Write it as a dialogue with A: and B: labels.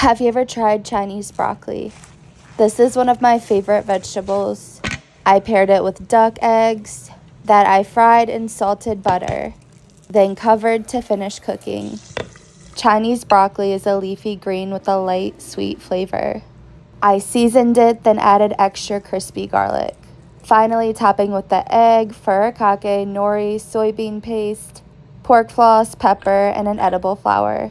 A: Have you ever tried Chinese broccoli? This is one of my favorite vegetables. I paired it with duck eggs that I fried in salted butter, then covered to finish cooking. Chinese broccoli is a leafy green with a light sweet flavor. I seasoned it, then added extra crispy garlic. Finally, topping with the egg, furikake, nori, soybean paste, pork floss, pepper, and an edible flower.